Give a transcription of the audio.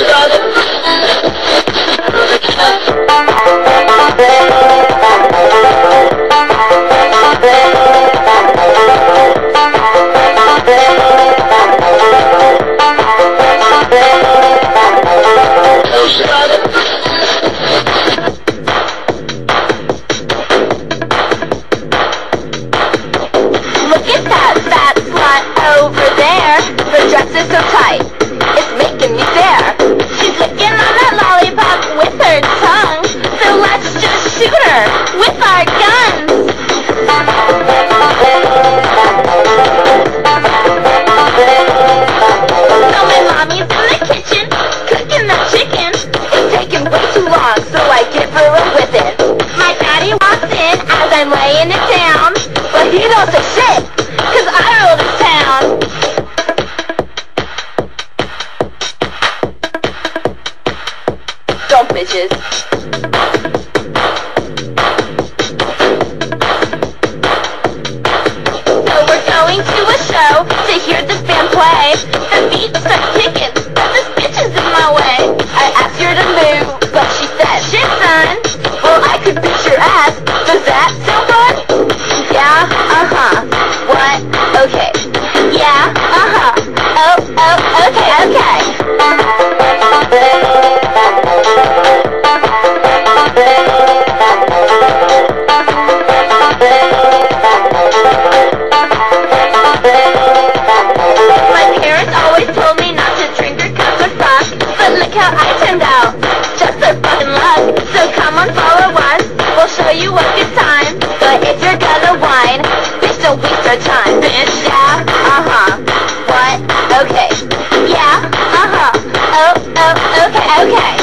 Look with our guns. So my mommy's in the kitchen, cooking the chicken. It's taking way too long, so I give her a whipping. My daddy walks in as I'm laying it down, but he don't say shit, cause I rule this town. Don't bitches. To hear this band play. The beat starts kicking, but this bitch is in my way. I asked her to move, but she said, shit son, well I could beat your ass. Don't waste our time. Bitch, yeah, uh-huh. What? Okay. Yeah, uh-huh. Oh, oh, okay, okay.